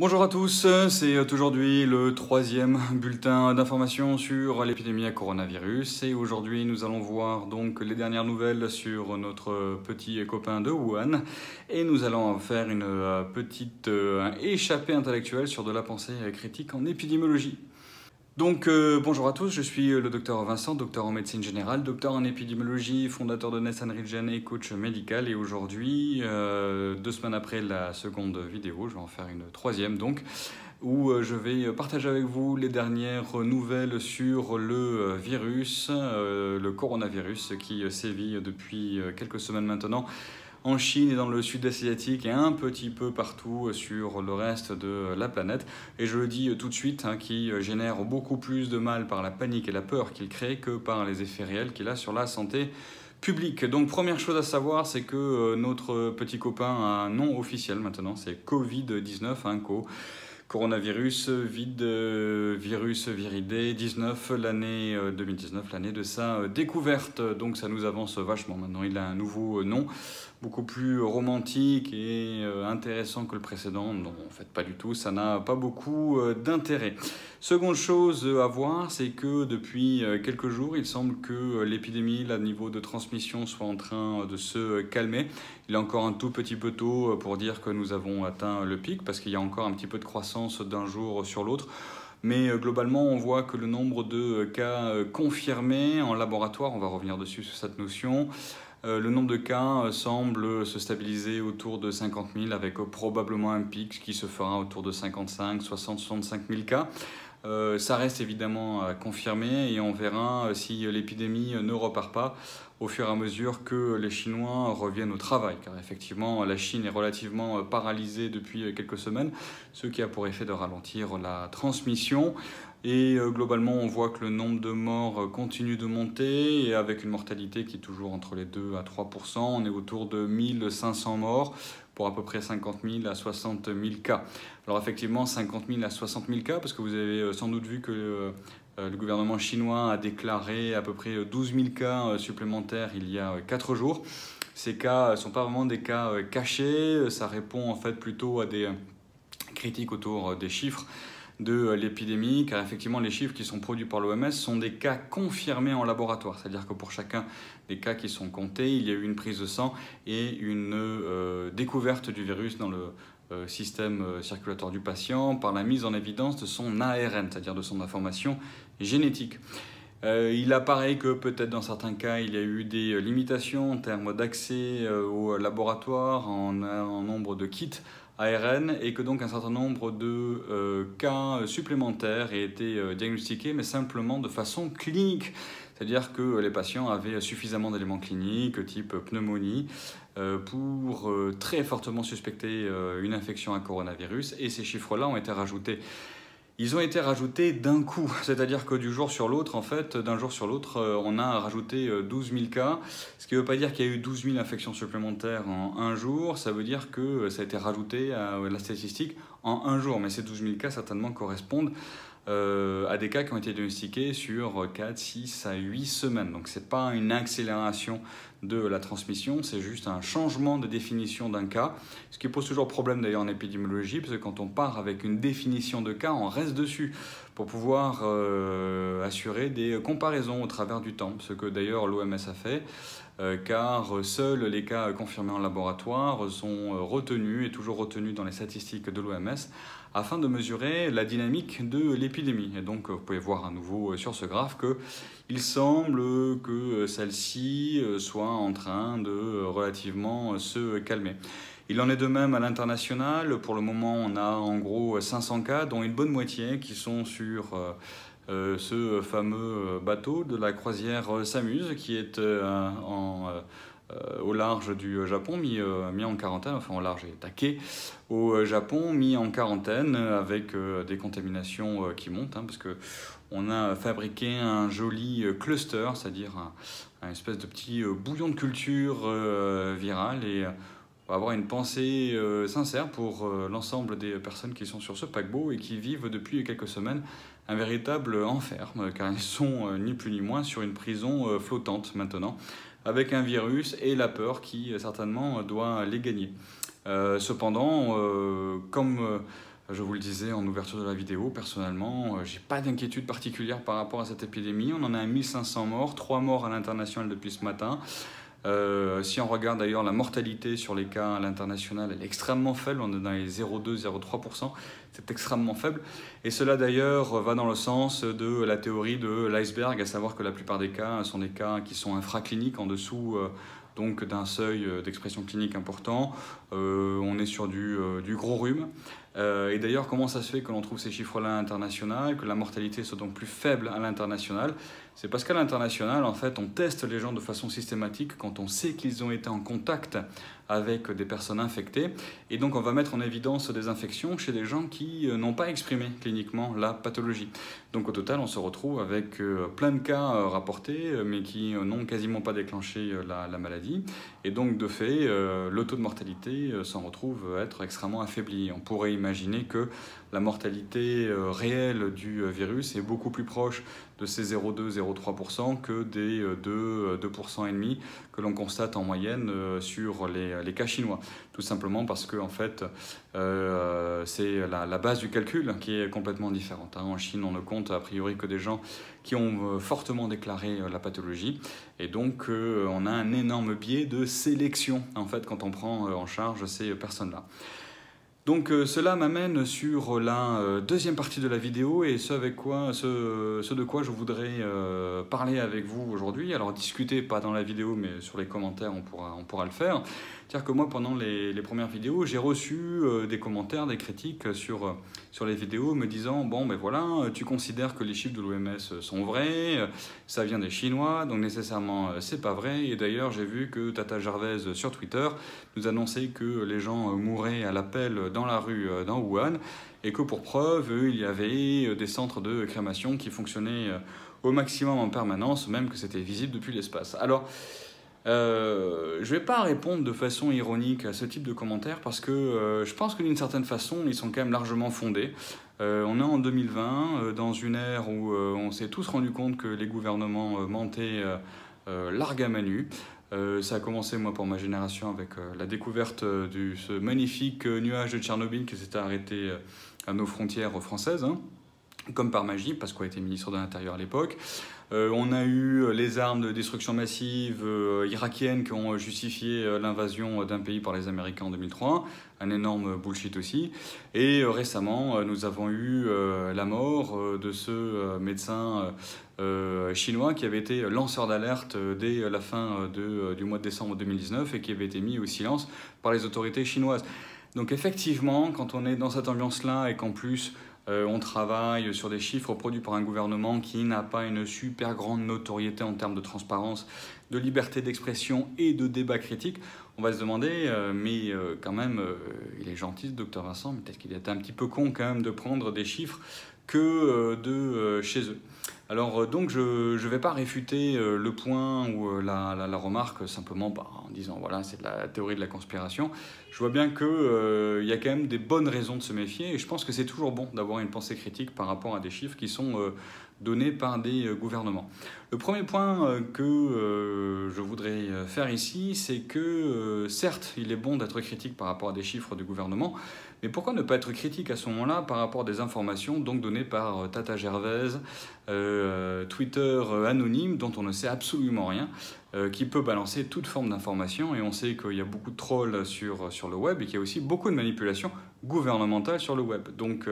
Bonjour à tous, c'est aujourd'hui le troisième bulletin d'information sur l'épidémie à coronavirus et aujourd'hui nous allons voir donc les dernières nouvelles sur notre petit copain de Wuhan et nous allons faire une petite euh, échappée intellectuelle sur de la pensée critique en épidémiologie. Donc euh, bonjour à tous, je suis le docteur Vincent, docteur en médecine générale, docteur en épidémiologie, fondateur de Nessan Region et coach médical. Et aujourd'hui, euh, deux semaines après la seconde vidéo, je vais en faire une troisième donc, où euh, je vais partager avec vous les dernières nouvelles sur le virus, le coronavirus qui sévit depuis quelques semaines maintenant en Chine et dans le sud asiatique et un petit peu partout sur le reste de la planète. Et je le dis tout de suite, hein, qui génère beaucoup plus de mal par la panique et la peur qu'il crée que par les effets réels qu'il a sur la santé publique. Donc première chose à savoir, c'est que euh, notre petit copain a un nom officiel maintenant, c'est Covid-19, un co coronavirus, vide, euh, virus viridé, 19, l'année 2019, euh, l'année de sa découverte. Donc ça nous avance vachement. Maintenant, il a un nouveau nom beaucoup plus romantique et euh, intéressant que le précédent. Non, en fait, pas du tout. Ça n'a pas beaucoup euh, d'intérêt. Seconde chose à voir, c'est que depuis euh, quelques jours, il semble que l'épidémie, le niveau de transmission soit en train de se calmer. Il est encore un tout petit peu tôt pour dire que nous avons atteint le pic parce qu'il y a encore un petit peu de croissance d'un jour sur l'autre. Mais globalement, on voit que le nombre de cas confirmés en laboratoire, on va revenir dessus sur cette notion, le nombre de cas euh, semble se stabiliser autour de 50 000 avec euh, probablement un pic qui se fera autour de 55, 60, 65 000 cas. ça reste évidemment à confirmer et on verra si l'épidémie ne repart pas au fur et à mesure que les Chinois reviennent au travail. Car effectivement, la Chine est relativement paralysée depuis quelques semaines, ce qui a pour effet de ralentir la transmission. Et euh, globalement, on voit que le nombre de morts euh, continue de monter et avec une mortalité qui est toujours entre les 2 à 3 On est autour de 1500 morts pour à peu près 50 000 à 60 000 cas. Alors effectivement, 50 000 à 60 000 cas, parce que vous avez euh, sans doute vu que le gouvernement chinois a déclaré à peu près 12 000 cas supplémentaires il y a 4 jours. Ces cas ne sont pas vraiment des cas cachés, ça répond en fait plutôt à des critiques autour des chiffres de euh, l'épidémie, car effectivement les chiffres qui sont produits par l'OMS sont des cas confirmés en laboratoire, c'est-à-dire que pour chacun des cas qui sont comptés, il y a eu une prise de sang et une euh, découverte du virus dans le euh, système circulatoire du patient par la mise en évidence de son ARN, c'est-à-dire de son information génétique. il apparaît que peut-être dans certains cas, il y a eu des limitations en termes d'accès au laboratoire, en, nombre de kits ARN et que donc un certain nombre de euh, cas supplémentaires aient été euh, diagnostiqués, mais simplement de façon clinique. C'est-à-dire que les patients avaient suffisamment d'éléments cliniques, type pneumonie, euh, pour très fortement suspecter une infection à coronavirus, et ces chiffres-là ont été rajoutés ils ont été rajoutés d'un coup. C'est-à-dire que du jour sur l'autre, en fait, d'un jour sur l'autre, euh, on a rajouté 12 euh, 000 cas. Ce qui ne veut pas dire qu'il y a eu 12 000 infections supplémentaires en un jour. Ça veut dire que euh, ça a été rajouté à la statistique en un jour. Mais ces 12 000 cas, certainement, correspondent euh, à des cas qui ont été diagnostiqués sur 4, 6 à 8 semaines. Donc ce n'est pas une accélération de la transmission, c'est juste un changement de définition d'un cas, ce qui pose toujours problème d'ailleurs en épidémiologie, parce que quand on part avec une définition de cas, on reste dessus pour pouvoir euh, assurer des comparaisons au travers du temps, ce que d'ailleurs l'OMS a fait, car seuls les cas confirmés en laboratoire sont retenus et toujours retenus dans les statistiques de l'OMS afin de mesurer la dynamique de l'épidémie. Et donc vous pouvez voir à nouveau euh, sur ce graphe qu'il semble que celle-ci euh, soit en train de euh, relativement se calmer. Il en est de même à l'international. Pour le moment, on a en gros 500 cas, dont une bonne moitié qui sont sur ce fameux bateau de la croisière Samuse, qui est euh, au large du Japon, mis, euh, mis, en quarantaine, enfin au large et taqué, au Japon, mis en quarantaine avec euh, des contaminations qui montent, hein, parce que on a fabriqué un joli cluster, c'est-à-dire un, espèce de petit bouillon de culture viral et avoir une pensée sincère pour l'ensemble des personnes qui sont sur ce paquebot et qui vivent depuis quelques semaines un véritable enfer, car ils sont ni plus ni moins sur une prison flottante maintenant avec un virus et la peur qui certainement doit les gagner. Euh, cependant, euh, comme Je vous le disais en ouverture de la vidéo, personnellement, j'ai pas d'inquiétude particulière par rapport à cette épidémie. On en a à 1500 morts, 3 morts à l'international depuis ce matin. Euh, si on regarde d'ailleurs la mortalité sur les cas à l'international, elle est extrêmement faible, on est dans les 0,2-0,3%, c'est extrêmement faible. Et cela d'ailleurs va dans le sens de la théorie de l'iceberg, à savoir que la plupart des cas sont des cas qui sont infracliniques, en dessous euh, d'un seuil d'expression clinique important. Euh, on est sur du gros rhume. Et d'ailleurs, comment ça se fait que l'on trouve ces chiffres-là à l'international, que la mortalité soit donc plus faible à l'international? C'est parce qu'à l'international, en fait, on teste les gens de façon systématique quand on sait qu'ils ont été en contact avec des personnes infectées. Et donc, on va mettre en évidence des infections chez des gens qui euh, n'ont pas exprimé cliniquement la pathologie. Donc, au total, on se retrouve avec euh, plein de cas euh, rapportés, mais qui n'ont quasiment pas déclenché la, la, maladie. Et donc, de fait, le taux de mortalité s'en retrouve être extrêmement affaibli. On pourrait imaginer que la mortalité réelle du virus est beaucoup plus proche de ces 0,2-0,3% que des 2, 2% et demi que l'on constate en moyenne sur les cas chinois. Tout simplement parce que en fait, euh, c'est la, base du calcul qui est complètement différente. Hein. En Chine, on ne compte a priori que des gens qui ont euh, fortement déclaré euh, la pathologie. Et donc, on a un énorme biais de sélection en fait quand on prend en charge ces personnes-là. Donc euh, cela m'amène sur la euh, deuxième partie de la vidéo et ce, de quoi je voudrais euh, parler avec vous aujourd'hui. Alors discuter pas dans la vidéo mais sur les commentaires on pourra, on pourra le faire. C'est-à-dire que moi pendant les, premières vidéos j'ai reçu des commentaires, des critiques sur, sur les vidéos me disant bon ben voilà tu considères que les chiffres de l'OMS sont vrais, ça vient des Chinois donc nécessairement c'est pas vrai et d'ailleurs j'ai vu que Tata Gervais sur Twitter nous annonçait que les gens mouraient à l'appel dans la rue euh, dans Wuhan et que pour preuve, il y avait euh, des centres de crémation qui fonctionnaient euh, au maximum en permanence, même que c'était visible depuis l'espace. Alors, je ne vais pas répondre de façon ironique à ce type de commentaires parce que je pense que d'une certaine façon, ils sont quand même largement fondés. on est en 2020, dans une ère où on s'est tous rendu compte que les gouvernements mentaient largue à manu. Euh, ça a commencé, moi, pour ma génération, avec euh, la découverte euh, de ce magnifique nuage de Tchernobyl qui s'était arrêté à nos frontières françaises, hein, comme par magie, parce qu'on était ministre de l'Intérieur à l'époque. on a eu les armes de destruction massive irakiennes qui ont justifié l'invasion d'un pays par les Américains en 2003, un énorme bullshit aussi. Et récemment, nous avons eu la mort de ce médecin chinois qui avait été lanceur d'alerte euh, dès la fin euh, du mois de décembre 2019 et qui avait été mis au silence par les autorités chinoises. Donc effectivement, quand on est dans cette ambiance-là et qu'en plus on travaille sur des chiffres produits par un gouvernement qui n'a pas une super grande notoriété en termes de transparence, de liberté d'expression et de débat critique, on va se demander, mais quand même, il est gentil ce docteur Vincent, mais peut-être qu'il est un petit peu con quand même de prendre des chiffres que de chez eux. Alors euh, donc je ne vais pas réfuter euh, le point ou euh, la, remarque simplement bah, en disant voilà c'est de la théorie de la conspiration. Je vois bien qu'il y a quand même des bonnes raisons de se méfier et je pense que c'est toujours bon d'avoir une pensée critique par rapport à des chiffres qui sont donnés par des gouvernements. Le premier point que je voudrais faire ici, c'est que certes il est bon d'être critique par rapport à des chiffres du gouvernement, mais pourquoi ne pas être critique à ce moment-là par rapport à des informations donc données par euh, Tata Gervais, euh, Twitter euh, anonyme dont on ne sait absolument rien, qui peut balancer toute forme d'information et on sait qu'il y a beaucoup de trolls sur, sur le web et qu'il y a aussi beaucoup de manipulations gouvernementales sur le web. Donc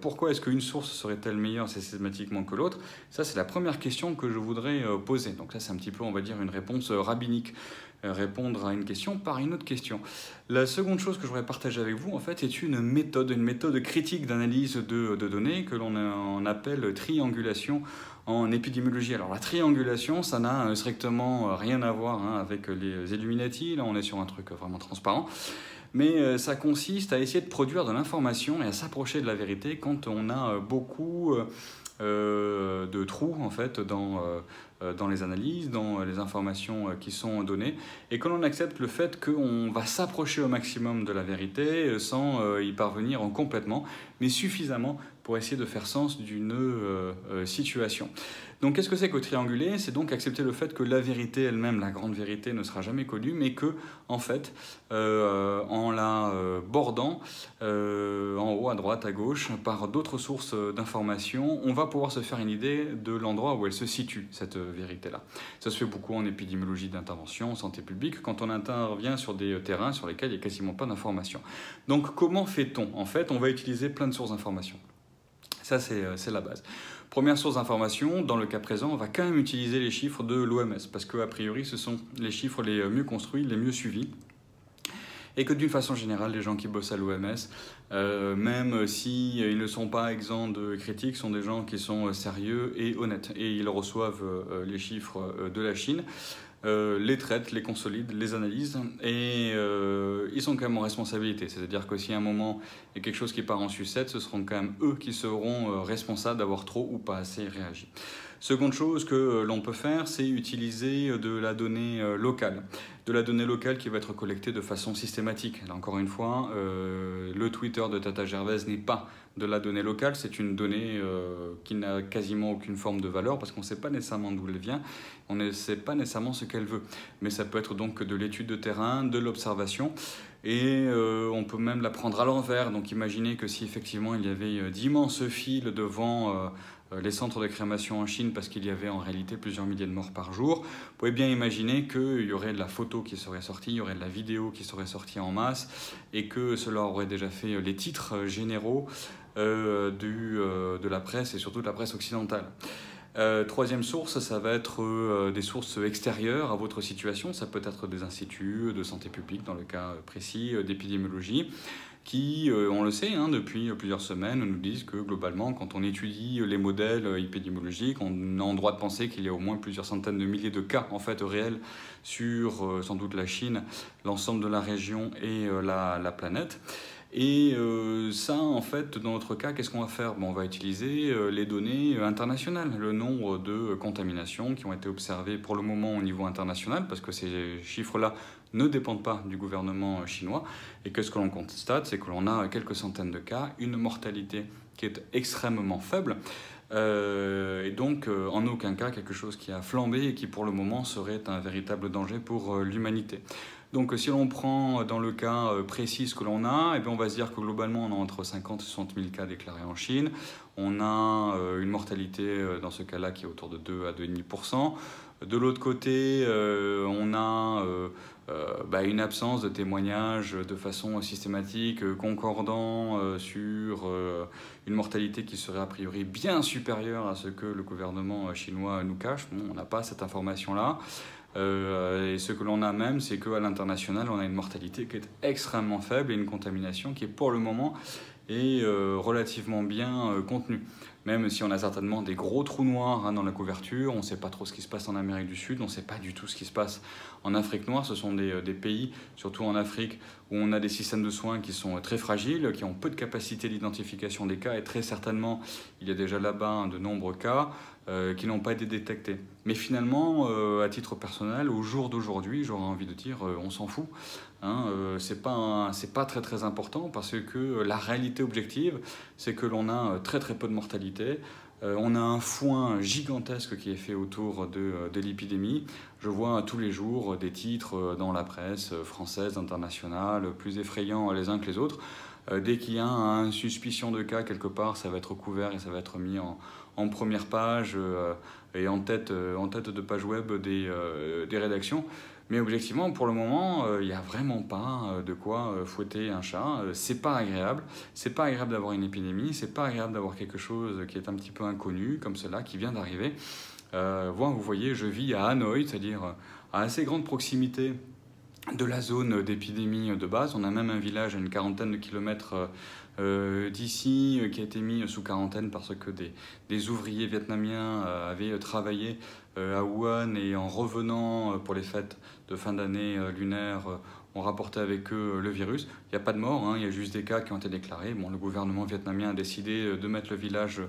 pourquoi est-ce qu'une source serait-elle meilleure systématiquement que l'autre? Ça, c'est la première question que je voudrais poser. Donc ça, c'est un petit peu, on va dire, une réponse rabbinique. Euh, répondre à une question par une autre question. La seconde chose que je voudrais partager avec vous, en fait, est une méthode, une méthode critique d'analyse de, données que l'on appelle triangulation en épidémiologie. Alors la triangulation, ça n'a euh, strictement euh, rien à voir hein, avec les Illuminati, là on est sur un truc vraiment transparent, mais ça consiste à essayer de produire de l'information et à s'approcher de la vérité quand on a beaucoup de trous en fait dans euh, dans les analyses, dans les informations euh, qui sont données, et que l'on accepte le fait qu'on va s'approcher au maximum de la vérité euh, sans y parvenir en complètement, mais suffisamment pour essayer de faire sens d'une situation. Donc qu'est-ce que c'est que trianguler C'est donc accepter le fait que la vérité elle-même, la grande vérité, ne sera jamais connue, mais que en fait, en la bordant en haut, à droite, à gauche, par d'autres sources d'informations, on va pouvoir se faire une idée de l'endroit où elle se situe, cette vérité-là. Ça se fait beaucoup en épidémiologie d'intervention, en santé publique, quand on intervient sur des terrains sur lesquels il n'y a quasiment pas d'informations. Donc comment fait-on? En fait, on va utiliser plein de sources d'informations. Ça, c'est la base. Première source d'information, dans le cas présent, on va quand même utiliser les chiffres de l'OMS, parce qu'a priori, ce sont les chiffres les mieux construits, les mieux suivis et que d'une façon générale, les gens qui bossent à l'OMS, euh, même s'ils ils ne sont pas exempts de critiques, sont des gens qui sont sérieux et honnêtes. Et ils reçoivent euh, les chiffres de la Chine. Euh, les traitent, les consolident, les analysent, et euh, ils sont quand même en responsabilité. C'est-à-dire que si à un moment il y a quelque chose qui part en sucette, ce seront quand même eux qui seront euh, responsables d'avoir trop ou pas assez réagi. Seconde chose que l'on peut faire, c'est utiliser de la donnée locale. De la donnée locale qui va être collectée de façon systématique. Là, encore une fois, le Twitter de Tata Gervais n'est pas de la donnée locale, c'est une donnée euh, qui n'a quasiment aucune forme de valeur parce qu'on ne sait pas nécessairement d'où elle vient, on ne sait pas nécessairement ce qu'elle veut. Mais ça peut être donc de l'étude de terrain, de l'observation, et euh, on peut même la prendre à l'envers. Donc imaginez que si effectivement il y avait euh, d'immenses fils devant les centres de crémation en Chine parce qu'il y avait en réalité plusieurs milliers de morts par jour, vous pouvez bien imaginer qu'il y aurait de la photo qui serait sortie, il y aurait de la vidéo qui serait sortie en masse, et que cela aurait déjà fait les titres généraux euh, du, euh, de la presse et surtout de la presse occidentale. Euh, troisième source, ça va être des sources extérieures à votre situation. Ça peut être des instituts de santé publique, dans le cas précis d'épidémiologie, qui, on le sait, hein, depuis plusieurs semaines, nous disent que globalement, quand on étudie les modèles épidémiologiques, on a en droit de penser qu'il y a au moins plusieurs centaines de milliers de cas en fait réels sur sans doute la Chine, l'ensemble de la région et la, la planète. Et euh, ça, en fait, dans notre cas, qu'est-ce qu'on va faire? Bon, On va utiliser euh, les données euh, internationales, le nombre de contaminations qui ont été observées pour le moment au niveau international, parce que ces chiffres-là ne dépendent pas du gouvernement chinois. Et que ce que l'on constate, c'est que l'on a quelques centaines de cas, une mortalité qui est extrêmement faible. et donc, en aucun cas, quelque chose qui a flambé et qui, pour le moment, serait un véritable danger pour l'humanité. Donc si l'on prend dans le cas euh, précis ce que l'on a, eh on va se dire que globalement on a entre 50 et 60 000 cas déclarés en Chine. On a euh, une mortalité euh, dans ce cas-là qui est autour de 2 à 2,5%. De l'autre côté, on a bah, une absence de témoignages de façon systématique, concordant sur une mortalité qui serait a priori bien supérieure à ce que le gouvernement chinois nous cache. on n'a pas cette information-là. Euh, et ce que l'on a même, c'est qu'à l'international, on a une mortalité qui est extrêmement faible et une contamination qui est pour le moment est euh, relativement bien euh, contenue. Même si on a certainement des gros trous noirs hein, dans la couverture, on ne sait pas trop ce qui se passe en Amérique du Sud, on ne sait pas du tout ce qui se passe en Afrique noire. Ce sont des, des, pays, surtout en Afrique, où on a des systèmes de soins qui sont très fragiles, qui ont peu de capacité d'identification des cas, et très certainement, il y a déjà là-bas de nombreux cas. Euh, qui n'ont pas été détectés. Mais finalement, euh, à titre personnel, au jour d'aujourd'hui, j'aurais envie de dire, euh, on s'en fout. Hein, c'est pas c'est pas très très important parce que la réalité objective, c'est que l'on a très très peu de mortalité. on a un foin gigantesque qui est fait autour de, de l'épidémie. Je vois tous les jours des titres dans la presse française, internationale, plus effrayants les uns que les autres. dès qu'il y a une suspicion de cas quelque part, ça va être couvert et ça va être mis en, en première page euh, et en tête, euh, en tête de page web des, euh, des rédactions. Mais objectivement, pour le moment, il n'y a vraiment pas de quoi fouetter un chat. C'est pas agréable. C'est pas agréable d'avoir une épidémie. C'est pas agréable d'avoir quelque chose qui est un petit peu inconnu, comme cela, qui vient d'arriver. Euh, vous voyez, je vis à Hanoï, c'est-à-dire à assez grande proximité de la zone d'épidémie de base. On a même un village à une quarantaine de kilomètres euh, d'ici euh, qui a été mis sous quarantaine parce que des, ouvriers vietnamiens euh, avaient travaillé à Wuhan et en revenant pour les fêtes de fin d'année lunaire ont rapporté avec eux le virus. Il n'y a pas de mort, hein, il y a juste des cas qui ont été déclarés. Bon, le gouvernement vietnamien a décidé de mettre le village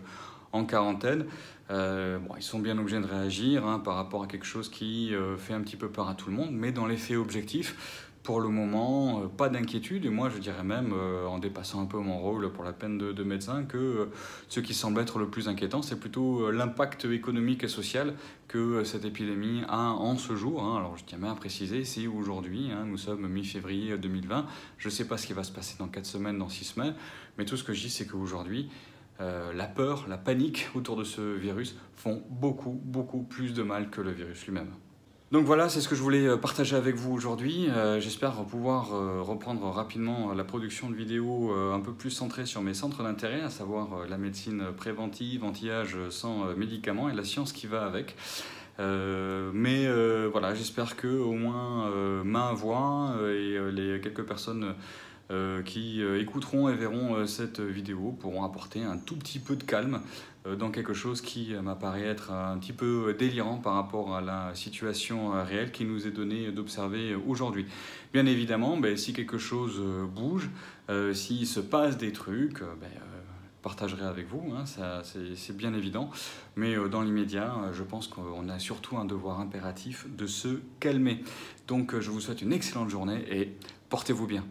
en quarantaine. bon, ils sont bien obligés de réagir hein, par rapport à quelque chose qui fait un petit peu peur à tout le monde, mais dans les faits objectifs, pour le moment, pas d'inquiétude. Et moi, je dirais même, en dépassant un peu mon rôle pour la peine de, de médecin, que ce qui semble être le plus inquiétant, c'est plutôt l'impact économique et social que cette épidémie a en ce jour. Hein. Alors, je tiens à préciser, c'est aujourd'hui, hein, nous sommes mi-février 2020. Je ne sais pas ce qui va se passer dans 4 semaines, dans 6 semaines, mais tout ce que je dis, c'est qu'aujourd'hui, euh, la peur, la panique autour de ce virus font beaucoup, beaucoup plus de mal que le virus lui-même. Donc voilà, c'est ce que je voulais euh, partager avec vous aujourd'hui. Euh, j'espère pouvoir reprendre rapidement la production de vidéos un peu plus centrée sur mes centres d'intérêt, à savoir la médecine préventive, anti-âge sans médicaments et la science qui va avec. mais voilà, j'espère que au moins ma voix et les quelques personnes euh, qui euh, écouteront et verront euh, cette vidéo pourront apporter un tout petit peu de calme dans quelque chose qui m'apparaît être un petit peu délirant par rapport à la situation réelle qui nous est donnée d'observer aujourd'hui. Bien évidemment, ben, si quelque chose bouge, s'il se passe des trucs, ben, partagerai avec vous, hein, c'est bien évident. Mais dans l'immédiat, je pense qu'on a surtout un devoir impératif de se calmer. Donc je vous souhaite une excellente journée et portez-vous bien.